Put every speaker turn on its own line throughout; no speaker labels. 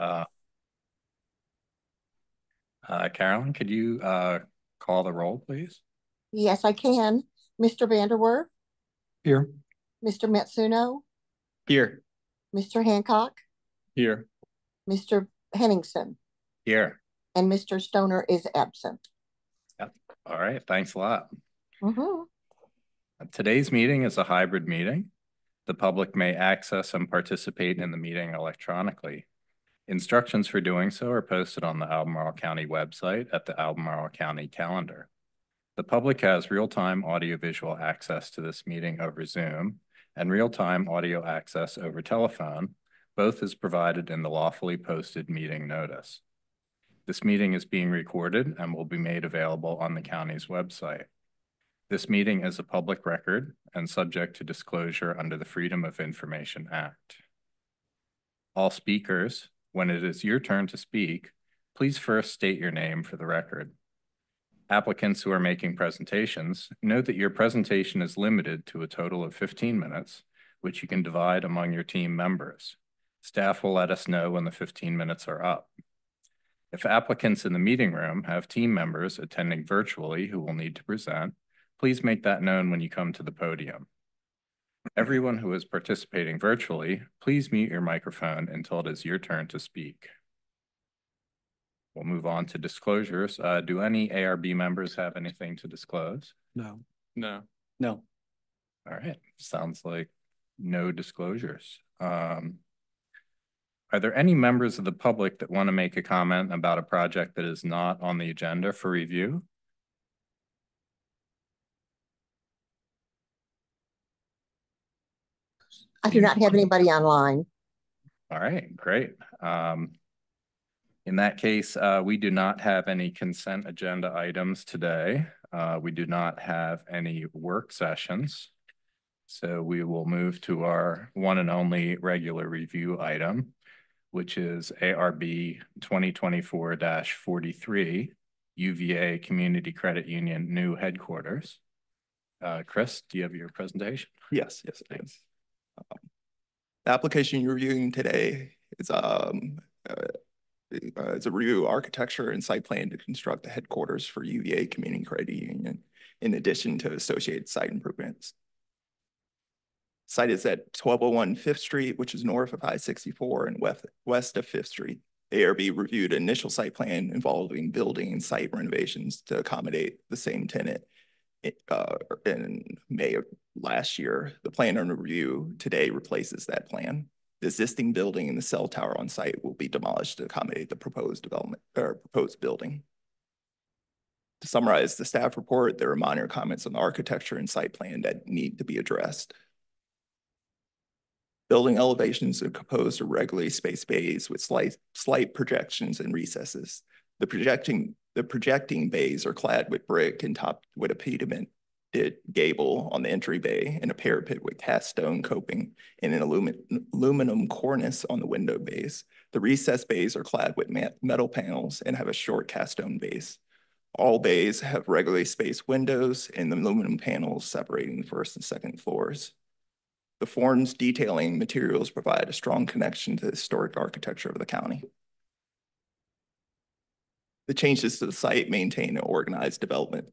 Uh, uh, Carolyn, could you uh, call the roll, please?
Yes, I can. Mr. Vanderwerf,
Here.
Mr. Matsuno,
Here.
Mr. Hancock,
Here.
Mr. Henningsen,
Here.
and Mr. Stoner is absent. Yep.
All right, thanks a lot.
Mhm.
Today's meeting is a hybrid meeting. The public may access and participate in the meeting electronically. Instructions for doing so are posted on the Albemarle County website at the Albemarle County calendar. The public has real-time audiovisual access to this meeting over Zoom and real-time audio access over telephone. Both is provided in the lawfully posted meeting notice. This meeting is being recorded and will be made available on the county's website. This meeting is a public record and subject to disclosure under the Freedom of Information Act. All speakers, when it is your turn to speak, please first state your name for the record. Applicants who are making presentations, note that your presentation is limited to a total of 15 minutes, which you can divide among your team members. Staff will let us know when the 15 minutes are up. If applicants in the meeting room have team members attending virtually who will need to present, please make that known when you come to the podium. Everyone who is participating virtually, please mute your microphone until it is your turn to speak. We'll move on to disclosures. Uh, do any ARB members have anything to disclose?
No.
No.
No.
All right, sounds like no disclosures. Um, are there any members of the public that want to make a comment about a project that is not on the agenda for review?
I do not have anybody online.
All right, great. Um, in that case, uh, we do not have any consent agenda items today. Uh, we do not have any work sessions. So we will move to our one and only regular review item, which is ARB 2024-43, UVA Community Credit Union new headquarters. Uh, Chris, do you have your presentation?
Yes, yes, it is. Um, The application you're reviewing today is um uh, uh, it's a review architecture and site plan to construct the headquarters for UVA Community Credit Union in addition to associated site improvements. Site is at 1201 Fifth Street, which is north of I-64 and west, west of Fifth Street. ARB reviewed initial site plan involving building and site renovations to accommodate the same tenant uh, in May of last year. The plan under review today replaces that plan. The existing building and the cell tower on site will be demolished to accommodate the proposed development or proposed building. To summarize the staff report, there are minor comments on the architecture and site plan that need to be addressed. Building elevations are composed of regularly spaced bays with slight, slight projections and recesses. The projecting, the projecting bays are clad with brick and topped with a pediment gable on the entry bay and a parapet with cast stone coping and an aluminum, aluminum cornice on the window bays. The recessed bays are clad with metal panels and have a short cast stone base. All bays have regularly spaced windows and the aluminum panels separating the first and second floors. The forms detailing materials provide a strong connection to the historic architecture of the county. The changes to the site maintain an organized development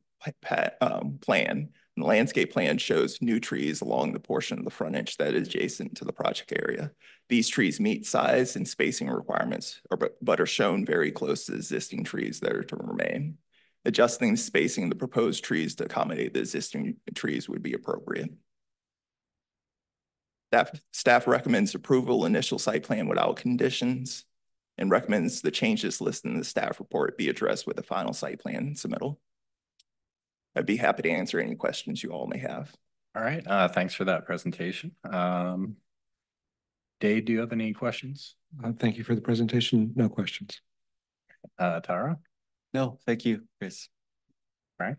um, plan. And the landscape plan shows new trees along the portion of the frontage that is adjacent to the project area. These trees meet size and spacing requirements, but are shown very close to existing trees that are to remain. Adjusting the spacing of the proposed trees to accommodate the existing trees would be appropriate. Staff, staff recommends approval initial site plan without conditions and recommends the changes listed in the staff report be addressed with the final site plan submittal. I'd be happy to answer any questions you all may have.
All right, uh, thanks for that presentation. Um, Dade, do you have any questions?
Uh, thank you for the presentation. No questions.
Uh, Taro?
No, thank you, Chris.
Right.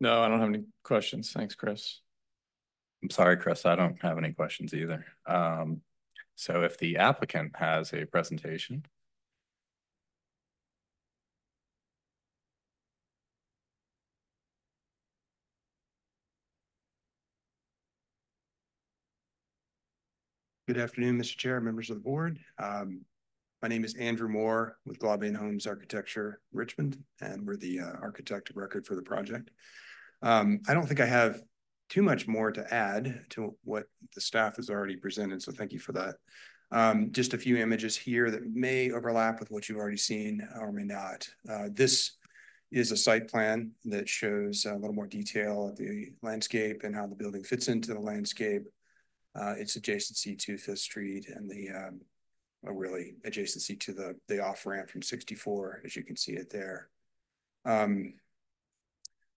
No, I don't have any questions. Thanks, Chris.
I'm sorry, Chris, I don't have any questions either. Um, so if the applicant has a presentation.
Good afternoon, Mr. Chair, members of the board. Um, My name is Andrew Moore with Glavé & Holmes Architecture Richmond, and we're the uh, architect of record for the project. Um, I don't think I have too much more to add to what the staff has already presented, so thank you for that. Um, just a few images here that may overlap with what you've already seen or may not. Uh, this is a site plan that shows a little more detail of the landscape and how the building fits into the landscape. Uh, its adjacency to Fifth Street and the, um, really adjacency to the, the off ramp from sixty-four, as you can see it there. Um,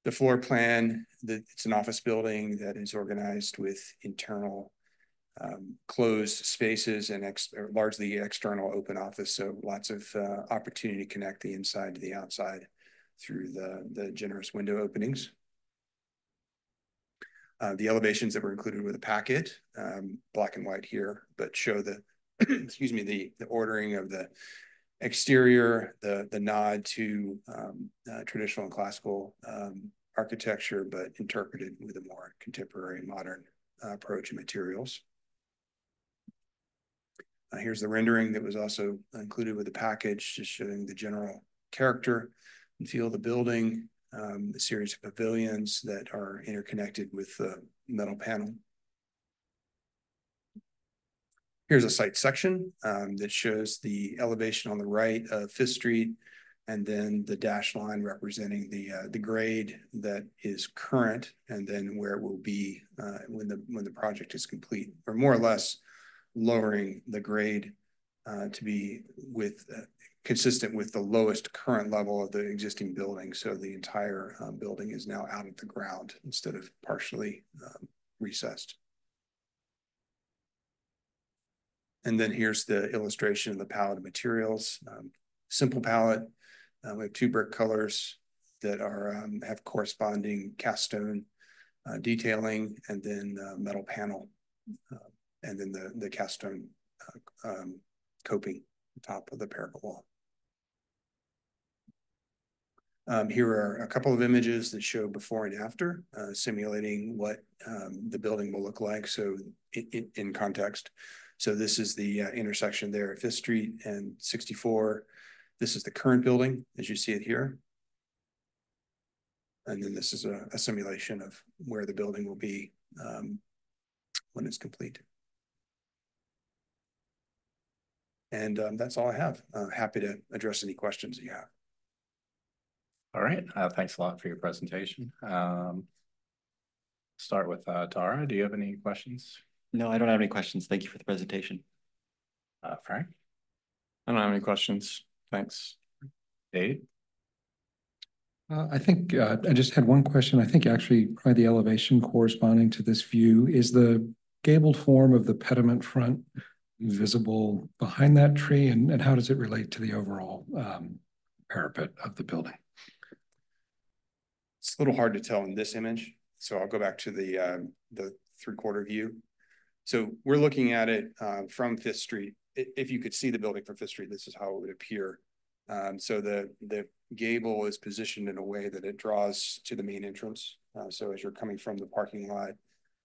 the floor plan, the, it's an office building that is organized with internal um, closed spaces and ex, largely external open office. So lots of uh, opportunity to connect the inside to the outside through the, the generous window openings. Uh, the elevations that were included with the packet, um, black and white here, but show the, excuse me, the, the ordering of the exterior, the, the nod to um, uh, traditional and classical um, architecture, but interpreted with a more contemporary modern uh, approach and materials. Uh, here's the rendering that was also included with the package, just showing the general character and feel of the building, um, a series of pavilions that are interconnected with the metal panel. Here's a site section um, that shows the elevation on the right of Fifth Street and then the dash line representing the uh, the grade that is current and then where it will be uh, when the when the project is complete or more or less lowering the grade uh, to be with uh, consistent with the lowest current level of the existing building. So the entire uh, building is now out of the ground instead of partially um, recessed. And then here's the illustration of the palette of materials. Um, simple palette. Uh, we have two brick colors that are um, have corresponding cast stone uh, detailing and then metal panel. Uh, and then the, the cast stone uh, um, coping top of the parapet wall. Um, here are a couple of images that show before and after, uh, simulating what um, the building will look like. So in, in, in context, so this is the uh, intersection there at Fifth Street and 64. This is the current building as you see it here. And then this is a, a simulation of where the building will be um, when it's complete. And um, that's all I have. Uh, happy to address any questions that you have.
All right, uh, thanks a lot for your presentation. Um, start with uh, Taro. Do you have any questions?
No, I don't have any questions. Thank you for the presentation.
Uh, Frank,
I don't have any questions. Thanks.
Dade?
Uh, I think, uh, I just had one question. I think actually probably the elevation corresponding to this view is the gabled form of the pediment front visible behind that tree and, and how does it relate to the overall um, parapet of the building?
It's a little hard to tell in this image, so I'll go back to the uh, the three quarter view. So we're looking at it uh, from Fifth Street. If you could see the building from Fifth Street, this is how it would appear. Um, so the the gable is positioned in a way that it draws to the main entrance. Uh, so as you're coming from the parking lot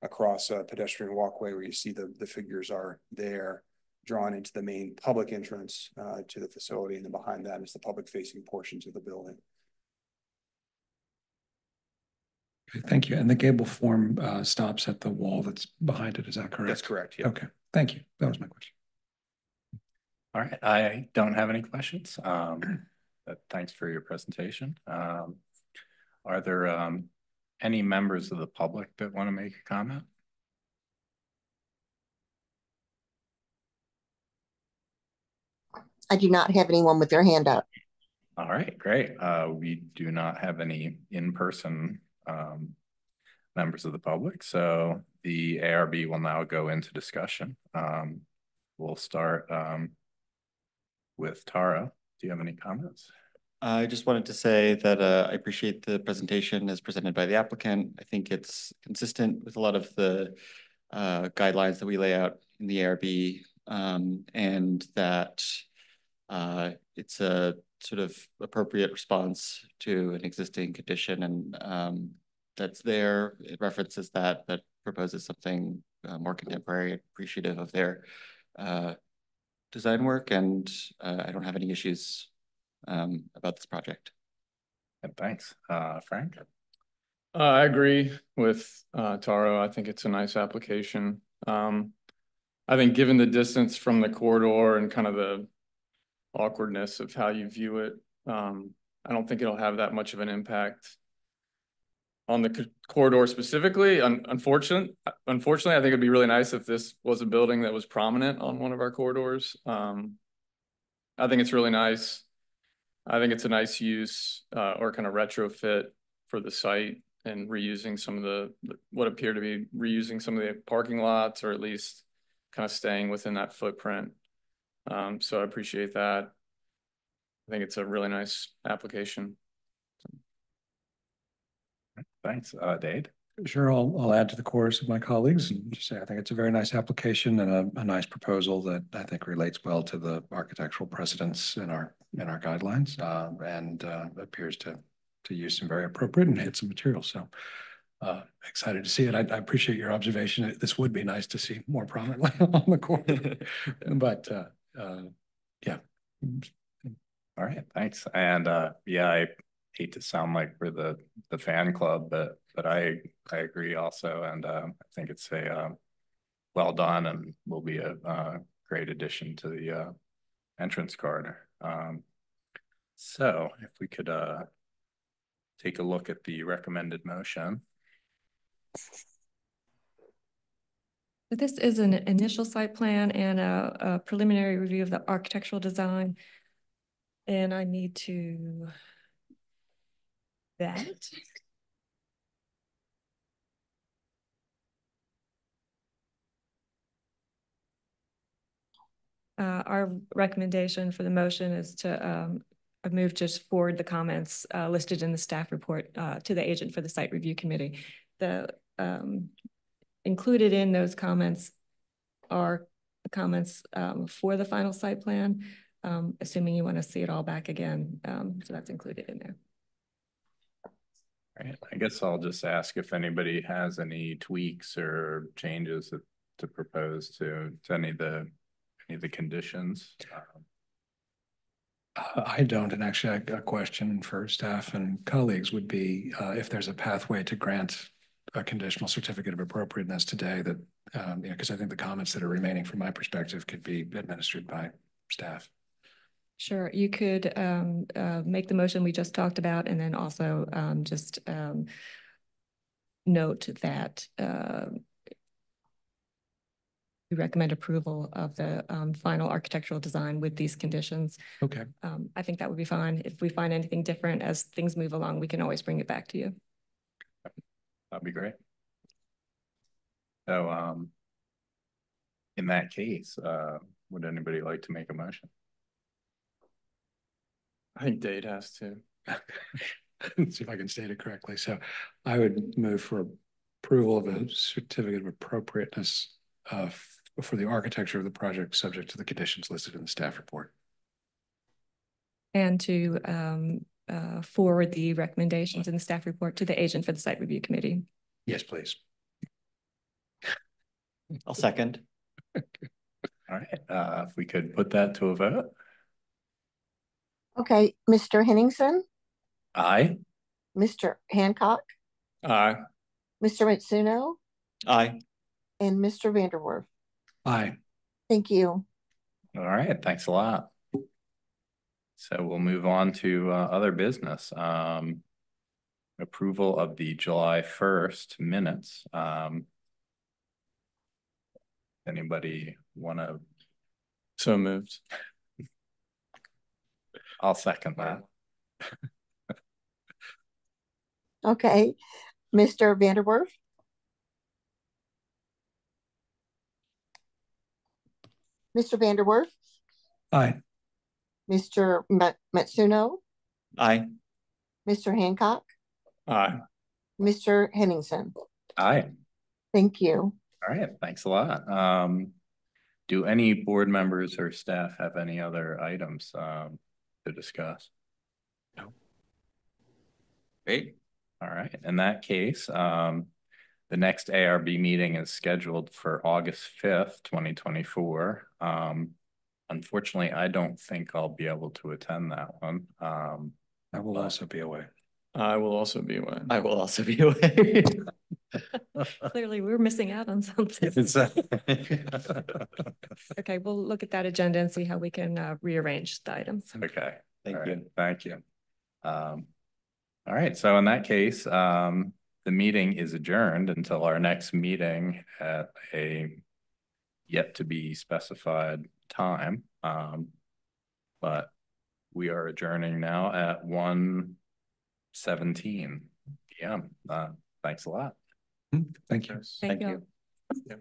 across a pedestrian walkway where you see the the figures are there, drawn into the main public entrance uh, to the facility, and then behind that is the public facing portions of the building.
Okay, Thank you. And the gable form uh, stops at the wall that's behind it. Is that correct?
That's correct. Yeah.
Okay, thank you. That was my question.
All right, I don't have any questions. Um, but thanks for your presentation. Um, are there, um, any members of the public that want to make a comment?
I do not have anyone with their hand up.
All right, great. Uh, we do not have any in-person, um, members of the public, so the ARB will now go into discussion. Um, we'll start, um, with Taro. Do you have any comments?
I just wanted to say that uh, I appreciate the presentation as presented by the applicant. I think it's consistent with a lot of the uh, guidelines that we lay out in the ARB um, and that uh, it's a sort of appropriate response to an existing condition and um, that's there. It references that, but proposes something uh, more contemporary, appreciative of their uh, design work and uh, I don't have any issues um, about this project.
And thanks, uh, Frank.
Uh, I agree with, uh, Taro. I think it's a nice application. Um, I think given the distance from the corridor and kind of the awkwardness of how you view it, um, I don't think it'll have that much of an impact on the corridor specifically. Un- unfortunate, unfortunately, I think it'd be really nice if this was a building that was prominent on one of our corridors. Um, I think it's really nice. I think it's a nice use, uh, or kind of retrofit for the site and reusing some of the, what appear to be reusing some of the parking lots or at least kind of staying within that footprint. Um, so I appreciate that. I think it's a really nice application.
Thanks, uh, Dade.
Sure, I'll, I'll add to the chorus of my colleagues and just say I think it's a very nice application and a, a nice proposal that I think relates well to the architectural precedents in our, in our guidelines, uh, and, uh, appears to, to use some very appropriate and hit some materials, so uh, excited to see it. I, I appreciate your observation. This would be nice to see more prominently on the corridor, but, uh, uh, yeah.
All right, thanks. And uh, yeah, I hate to sound like we're the, the fan club, but, but I, I agree also. And um, I think it's a, um, well done and will be a, uh, great addition to the, uh, entrance corridor. Um, so if we could, uh, take a look at the recommended motion.
This is an initial site plan and a a preliminary review of the architectural design. And I need to that. Uh, our recommendation for the motion is to, um, move just forward the comments, uh, listed in the staff report, uh, to the agent for the site review committee. The, um, included in those comments are the comments, um, for the final site plan, um, assuming you want to see it all back again. Um, so that's included in there.
Right, I guess I'll just ask if anybody has any tweaks or changes that- to propose to, to any of the, any of the conditions. Um,
Uh, I don't, and actually a, a question for staff and colleagues would be, uh, if there's a pathway to grant a conditional certificate of appropriateness today that, um, you know, because I think the comments that are remaining from my perspective could be administered by staff.
Sure, you could um uh make the motion we just talked about and then also um just um note that uh we recommend approval of the um final architectural design with these conditions.
Okay.
Um, I think that would be fine. If we find anything different as things move along, we can always bring it back to you.
That'd be great. So, um, in that case, uh, would anybody like to make a motion?
I think Dade has to.
Let's see if I can state it correctly. So I would move for approval of a certificate of appropriateness uh, for the architecture of the project, subject to the conditions listed in the staff report.
And to um uh forward the recommendations in the staff report to the agent for the site review committee.
Yes, please.
I'll second.
All right, uh, if we could put that to a vote?
Okay, Mr. Henningsen,
Aye.
Mr. Hancock,
Aye.
Mr. Matsuno,
Aye.
and Mr. Vanderwerf.
Aye.
Thank you.
All right, thanks a lot. So we'll move on to uh other business. Um. Approval of the July first minutes. Um. Anybody wanna,
So moved.
I'll second that.
Okay, Mr. Vanderwerf, Mr. Vanderwerf,
Aye.
Mr. Ma- Matsuno,
Aye.
Mr. Hancock,
Aye.
Mr. Henningsen.
Aye.
Thank you.
All right, thanks a lot. Um, do any board members or staff have any other items um to discuss? No.
Great.
All right, in that case, um, the next ARB meeting is scheduled for August fifth, twenty twenty-four. Um, Unfortunately, I don't think I'll be able to attend that one. Um,
I will also be away.
I will also be away.
I will also be away.
Clearly, we're missing out on something.
uh,
Okay, we'll look at that agenda and see how we can uh, rearrange the items.
Okay.
Thank
All
you.
right, Thank you. Um, all right, so in that case, um, the meeting is adjourned until our next meeting at a yet to be specified time. Um, but we are adjourning now at one seventeen PM. Uh, thanks a lot.
Thank you.
Yes.
Thank
Thank
you.
you.